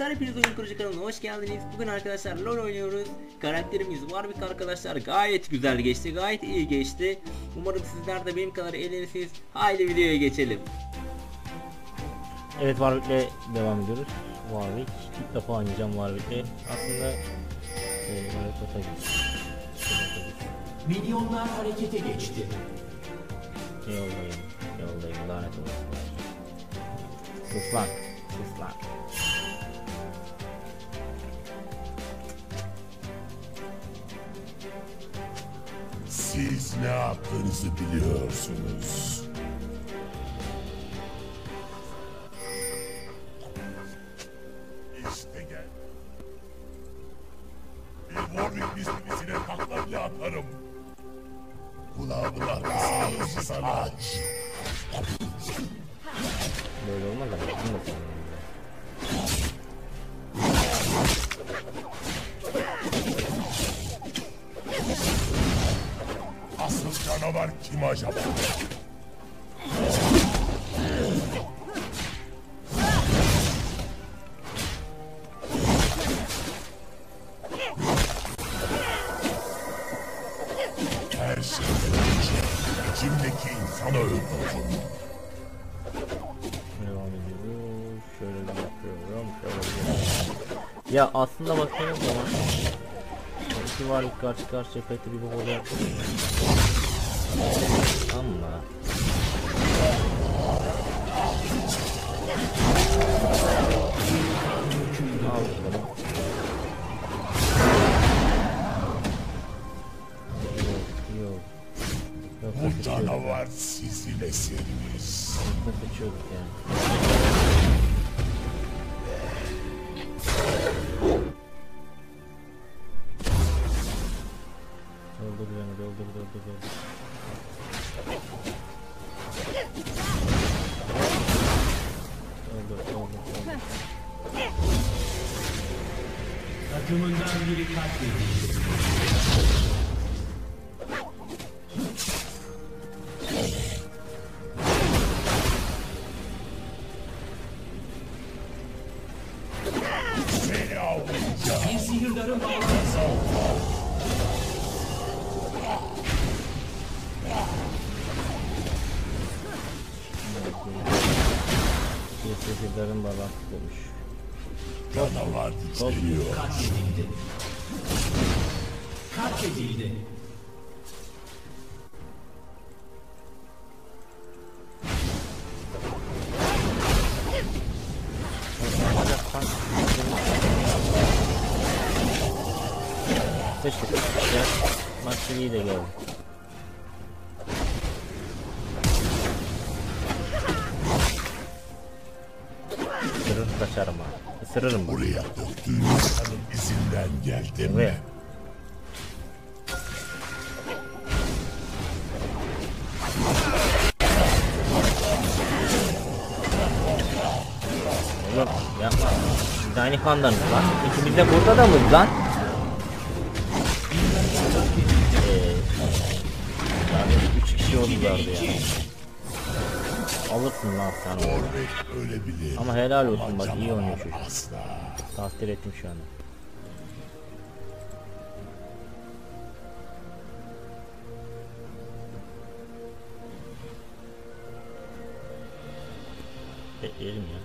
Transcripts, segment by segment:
arkadaşlar hepiniz oyun kurucu kanalına hoş geldiniz. Bugün arkadaşlar LoL oynuyoruz. Karakterimiz Warwick arkadaşlar gayet güzel geçti. Gayet iyi geçti. Umarım sizler de benim kadar eğlenirsiniz. Haydi videoya geçelim. Evet Warwick'le devam ediyoruz. Warwick. İlk defa oynayacağım Warwick'le. Aslında e, Warwick ota git. Milyonlar harekete geçti. Yoldayım. Yoldayım. Lanet olsun. Sus lan. Sus lan. Siz ne yaptığınızı biliyorsunuz. Ya aslında baktığınız zaman iki Warwick karşı karşıya pek bir bok oluyor. Ama Bu canavar sizin eseriniz. Kaçıyorduk yani. Takımından biri katledildi. Bir sefirlerin bağlantı demiş. Canavar güçleniyor. Katledildi. Katledildi. Bunu. Buraya döktüğünüz kanın izinden geldim. Buraya. Oğlum yapma. Biz aynı kandanız lan. İkimiz de burada da mıyız lan? Eee. Yani üç kişi oldulardı ya. Alırsın lan sen onu. Ama helal olsun bak iyi oynuyor çocuk. Takdir ettim şu anda. Bekleyelim ya.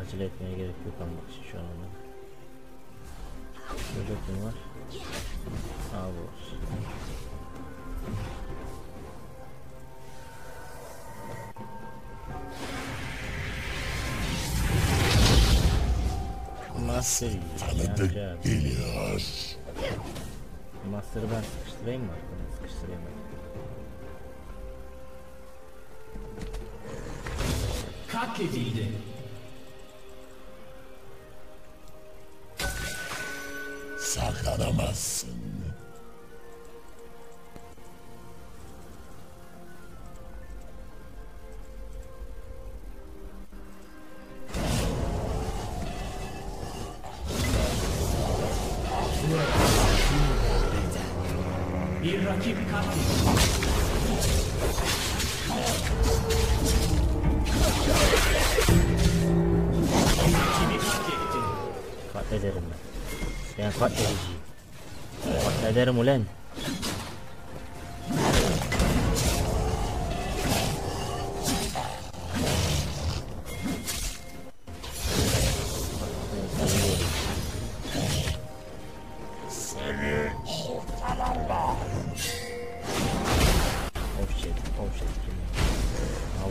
Acele etmeye gerek yok ama şu anda. Çocuk kim var? Master iyi. Tanıdık Yani, geliyor. Master'ı ben sıkıştırayım mı? Sıkıştırayım ben. Katledildi. Saklanamazsın. Bir rakip katletti. Katlederim ben. Ben katledeceğim. Katlederim ulen.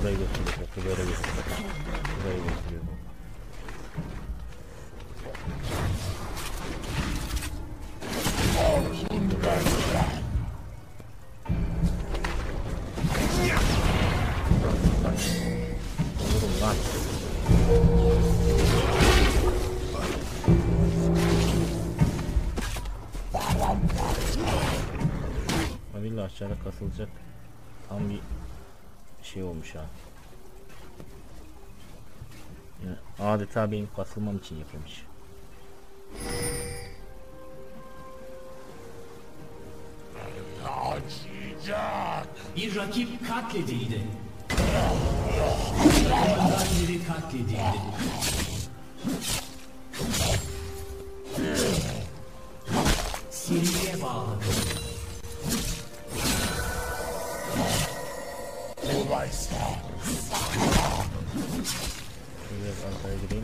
Ha buraya götürüyor, boku böyle götürüyor. Buraya götürüyor bu. Vurun lan. Valla aşağıda kasılacak. Tam bir şey olmuş ha. Adeta benim kasılmam için yapılmış. Bir rakip katledildi. Biri katledildi. Seriye bağladı. I'm targeting.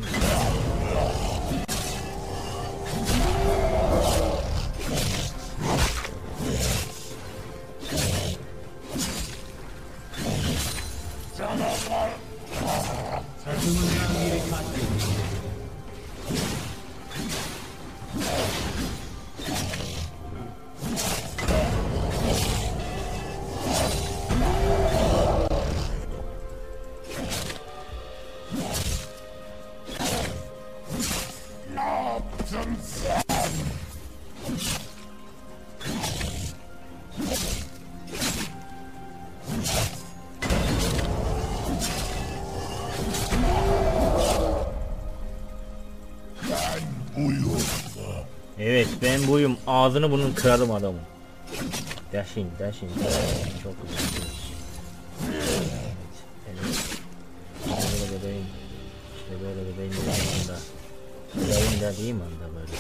Ben buyum. Ağzını bunun kırarım adamın. Dashing, dashing, dashing. Çok güzel. Böyle bebeğim. İşte böyle bebeğim yanında. Bebeğim dediğim anda böyle.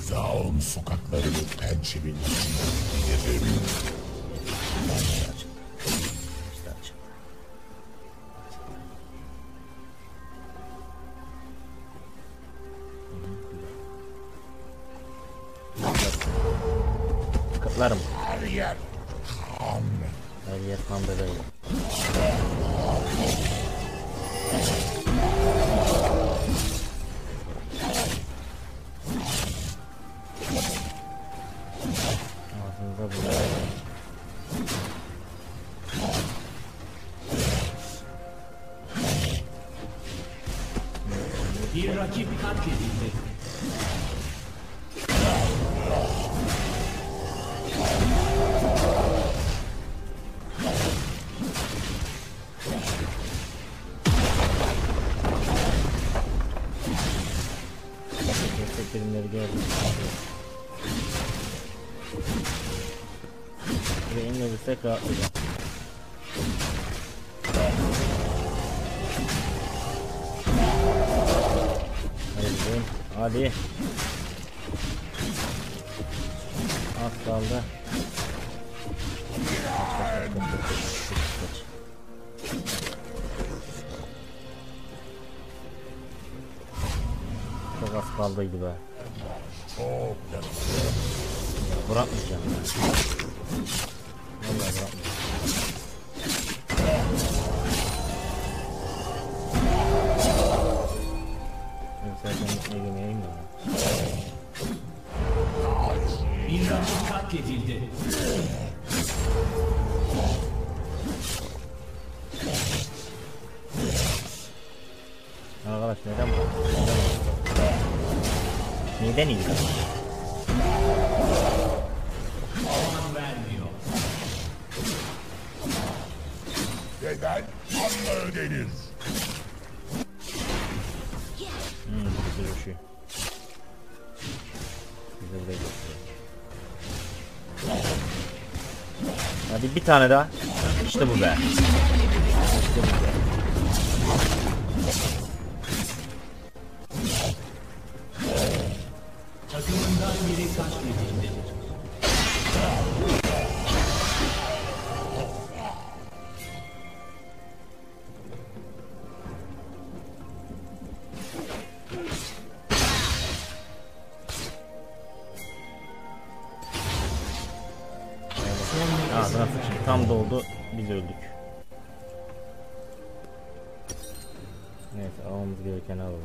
Zaun sokaklarını pençemin içinde bilirim. Bir rakip katledildi. Birimleri gördüm. Buraya inmediysek rahatlayacağım. Hadi. Az kaldı. Çok az kaldıydı be. Bırakmayacağım. Vallahi bırakmayacağım. Bir tane daha. İşte bu be. Tam doldu. Biz öldük. Neyse almamız gereken alalım.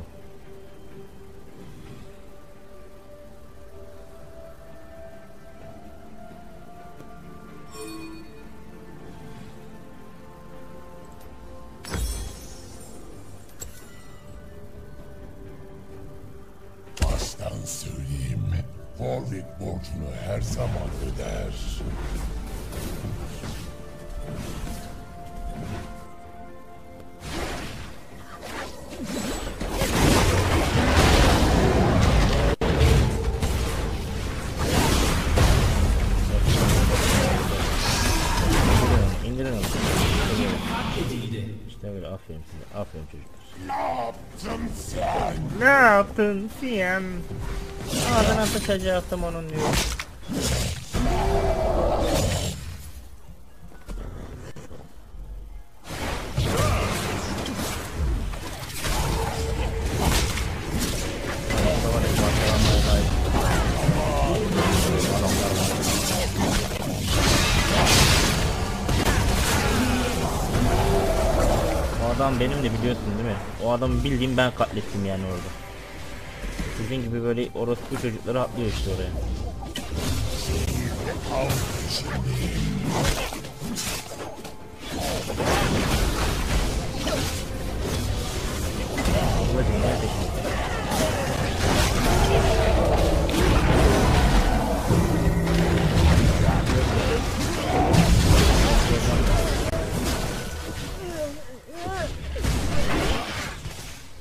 Yaptın sen? Ağzına sıçacaktım onun diyor. Adam benim de biliyorsun değil mi? O adamı bildiğim ben katlettim yani orada. Sizin gibi böyle orospu çocukları atlıyor işte oraya.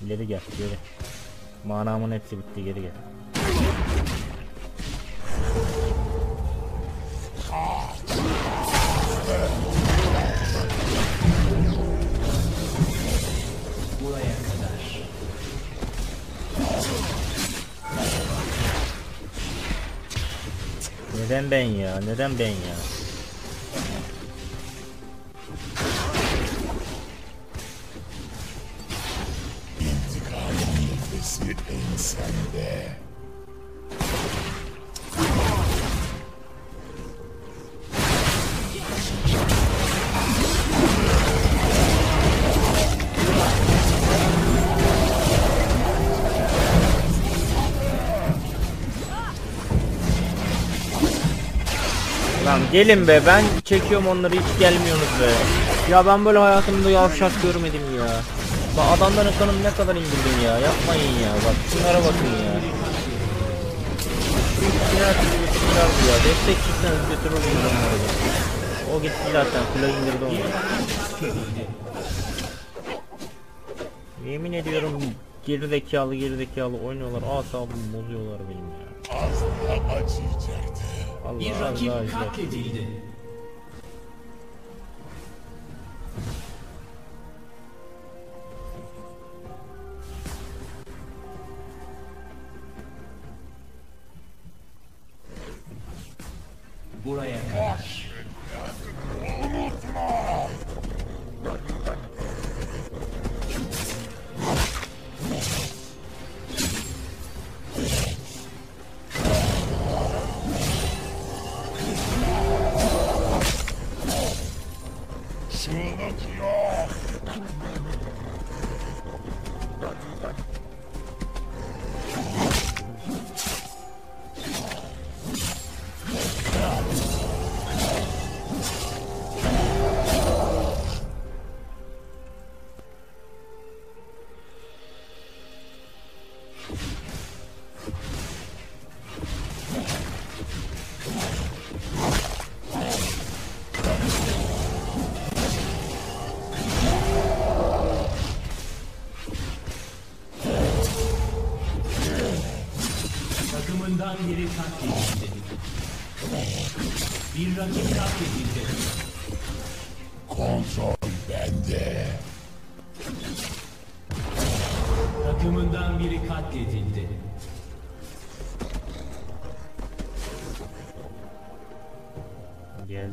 İleri gel, geri. Manamın hepsi bitti, geri gel. Buraya kadar. Neden ben ya? Neden ben ya? Lan gelin be ben çekiyorum onları hiç gelmiyorsunuz be. Ya ben böyle hayatımda yavşak görmedim ya. Bak adamların kanını ne kadar indirdin ya. Yapmayın ya. Bak şunlara bakın ya. Silah götürürler bu ya. Destek çıksanız götürür bunları. O gitti zaten. Kule indirdi onu. Yemin ediyorum gerizekalı gerizekalı oynuyorlar. Asabımı bozuyorlar benim ya. Az daha acıyacaktı. Allah Bir rakip Allah. katledildi. Buraya kadar.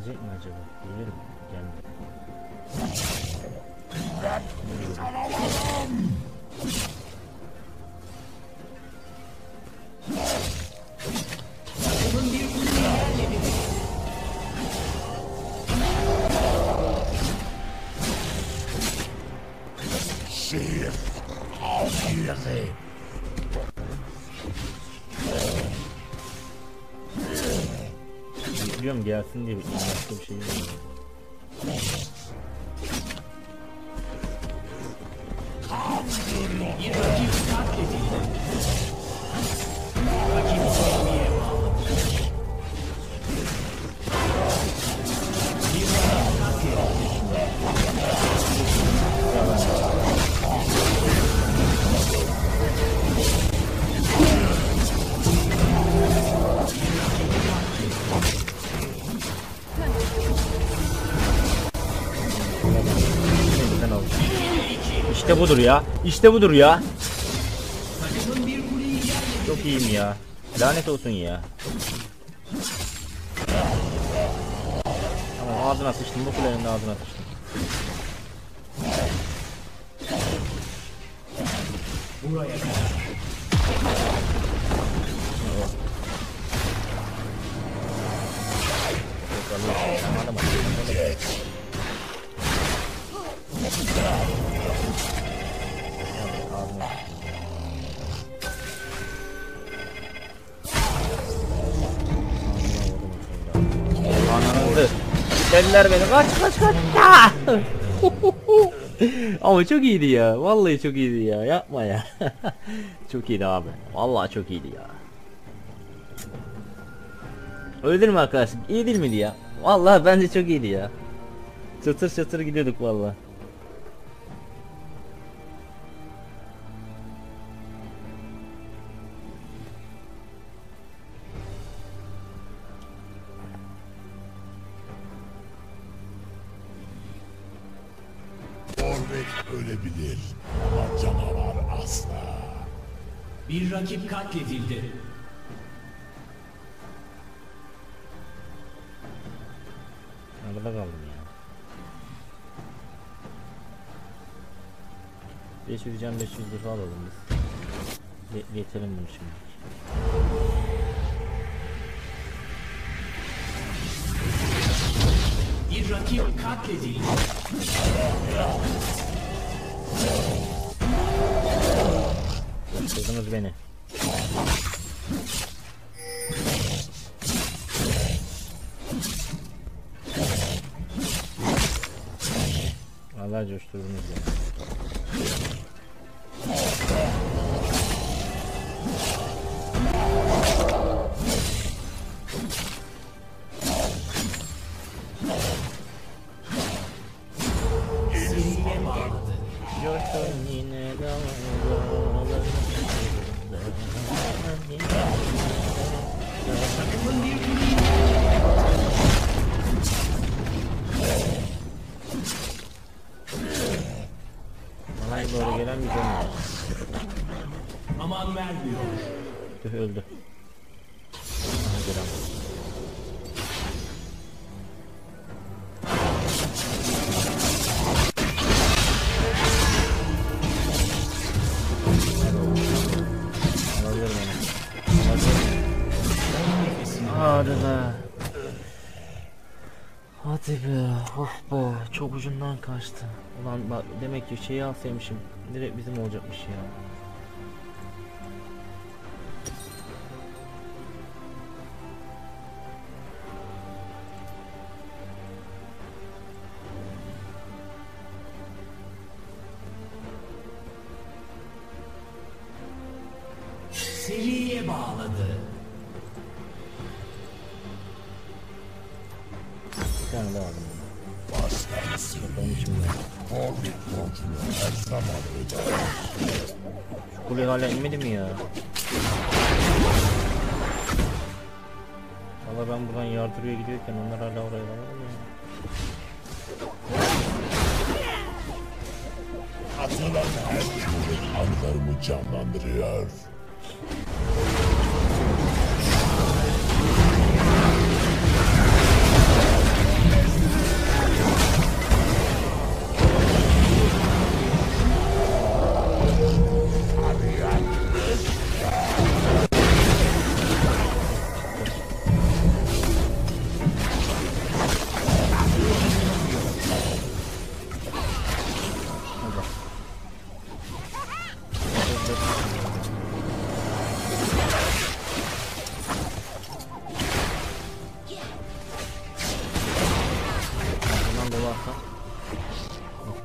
Gelecek mi acaba? Gelir mi? Gelmedi. bekliyorum gelsin diye bekliyorum. Başka bir şey yok. İşte budur ya. İşte budur ya. Çok iyiyim ya. Lanet olsun ya. Tamam ağzına sıçtım. Bu kulenin ağzına sıçtım. Dediler beni kaç kaç kaç. Ama çok iyiydi ya. Vallahi çok iyiydi ya. Yapma ya. çok iyiydi abi. Vallahi çok iyiydi ya. Öyle mi arkadaşlar? İyi değil miydi ya? Vallahi bence çok iyiydi ya. Çatır çatır gidiyorduk vallahi. Warwick ölebilir ama canavar asla. Bir rakip katledildi. Arada kaldım ya. 500 can 500 defa alalım biz. Ge- geçelim bunu şimdi. Bir rakip katledildi. Kızdınız beni. Allah coşturdunuz beni. Vermiyor. Öldü. Alabilir. Hadi be. Hadi be. Be. Çok ucundan kaçtı. Ulan bak demek ki şeyi alsaymışım. Direkt bizim olacakmış ya. Kule hala inmedi mi ya? Valla ben buradan yardırıyor gidiyorken onlar hala oraya alamadı mı? Atılan her cümle anılarımı canlandırıyor.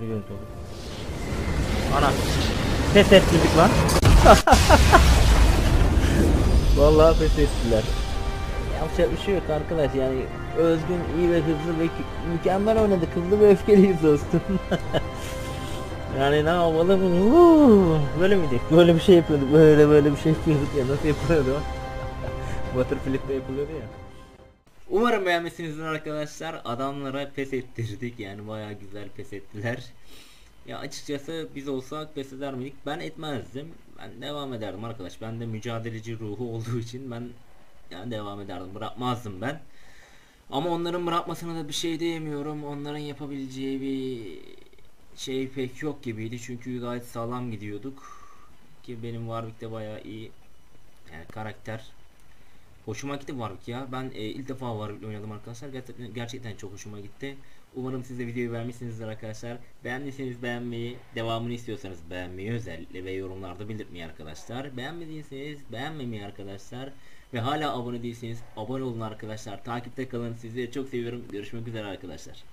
Görüntü olur. Ana. Pes ettirdik lan. Vallahi pes ettiler. Yapacak bir şey yok arkadaş yani Özgün iyi ve hızlı ve mükemmel oynadı. Hızlı ve öfkeliyiz dostum. yani ne yapalım? Böyle miydi? Böyle bir şey yapıyorduk. Böyle böyle bir şey yapıyorduk ya. Nasıl yapılıyordu o? Butterflip'te yapılıyordu ya. Umarım beğenmişsinizdir arkadaşlar. Adamlara pes ettirdik yani bayağı güzel pes ettiler. Ya açıkçası biz olsak pes eder miydik? Ben etmezdim. Ben devam ederdim arkadaş. Ben de mücadeleci ruhu olduğu için ben yani devam ederdim. Bırakmazdım ben. Ama onların bırakmasına da bir şey diyemiyorum. Onların yapabileceği bir şey pek yok gibiydi. Çünkü gayet sağlam gidiyorduk. Ki benim Warwick'te bayağı iyi yani karakter Hoşuma gitti Warwick ya. Ben e, ilk defa Warwick oynadım arkadaşlar. Gerçekten, gerçekten çok hoşuma gitti. Umarım siz de videoyu beğenmişsinizdir arkadaşlar. Beğendiyseniz beğenmeyi, devamını istiyorsanız beğenmeyi özellikle ve yorumlarda belirtmeyi arkadaşlar. Beğenmediyseniz beğenmemeyi arkadaşlar. Ve hala abone değilseniz abone olun arkadaşlar. Takipte kalın. Sizi çok seviyorum. Görüşmek üzere arkadaşlar.